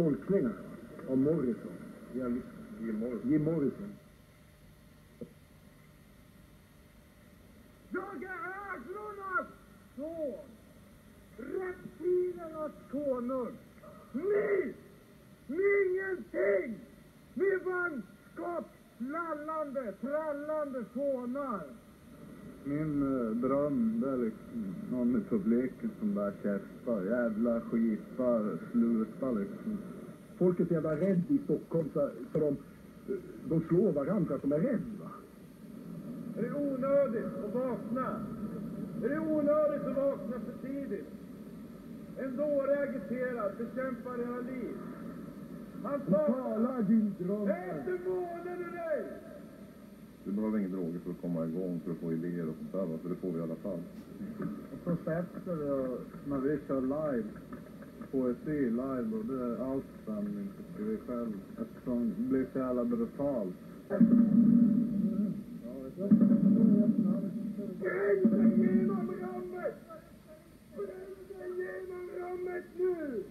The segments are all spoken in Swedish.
tolkningar av Morrison. Jim, Morrison. Jim Morrison. Jag är ödlornas son! Reptilernas konung! Ni! Ni ingenting! Ni vanskap, lallande, trallande fånar! Min eh, dröm, det är liksom någon i publiken som börjar käfta. Jävla skita, sluta liksom. Folk är så jävla rädda i Stockholm så, så de, de slår varandra som är rädda. Är det onödigt att vakna? Är det onödigt att vakna för tidigt? En dåre agiterar, bekämpar era liv. Han sa... Tala din dröm. Är inte månen i dig? Du behöver inga droger för att komma igång, för att få idéer och sånt där, så det får vi i alla fall. Och så sätter det när vi kör live, poesi live, och det är allt stämning tycker vi själv. Eftersom det blir så jävla brutalt. Spräng dig genom rummet! Spräng dig genom rummet nu!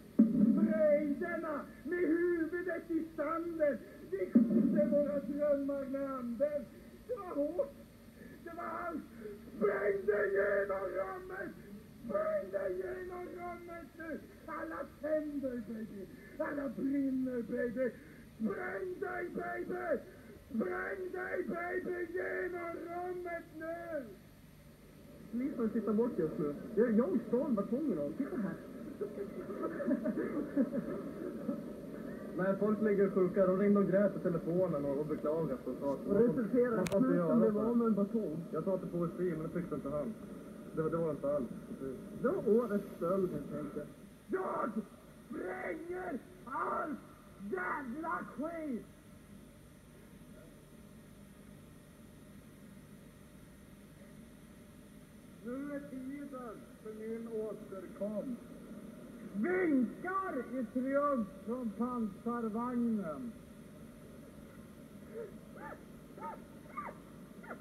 Frejderna med huvudet i sanden! Vi skjuter våra drömmar med Anders, Det var hårt! Det var allt! Spräng dig genom rummet! Spräng dig genom rummet nu! Alla tänder, baby! Alla brinner, baby! Spräng dig, baby! Spräng dig, baby, genom rummet nu! Ni tittar bort just nu. Jag, är står balkongen och titta här. När folk ligger sjuka, de ringde och grät i telefonen och, och beklagade och sa att Och inte snuten blev av med en batong. Jag sa till poesi, men det tyckte inte han. Det, var- det var inte alls. Det var årets stöld helt enkelt. Jag spränger allt jävla skit! Nu är tiden för min återkomst. Vinkar i triumf från pansarvagnen.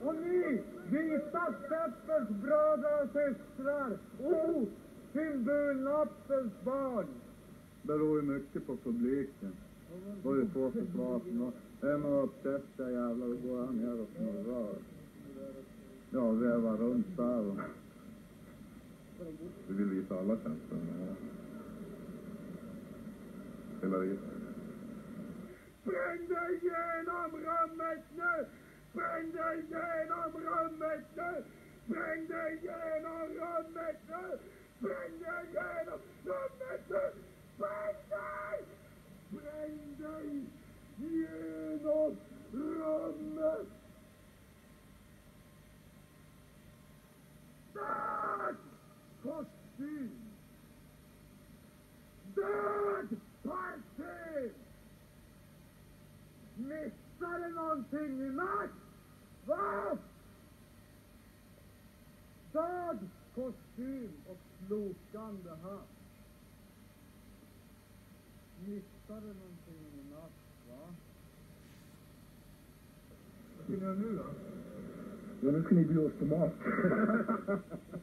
Och ni, vita steppens bröder och systrar, oh, o, symbolnattens barn. beror ju mycket på publiken. Vad det får för vapen. Och Är man uppkäftiga jävlar, då går han ner och snurrar. Ja, vevar runt där och... Vi vill visa alla känslor ja. Hela livet. Spräng dig genom rummet nu! Spräng dig genom rummet nu! Spräng dig genom rummet nu! Spräng dig genom rummet nu! Spräng dig! Spräng dig genom rummet! Död! Missar du någonting i natt? Va? Död kostym och slokande hatt. Missar du någonting i natt? Va? Vad ska ni göra nu då? Ja, nu ska ni bjuda oss på mat.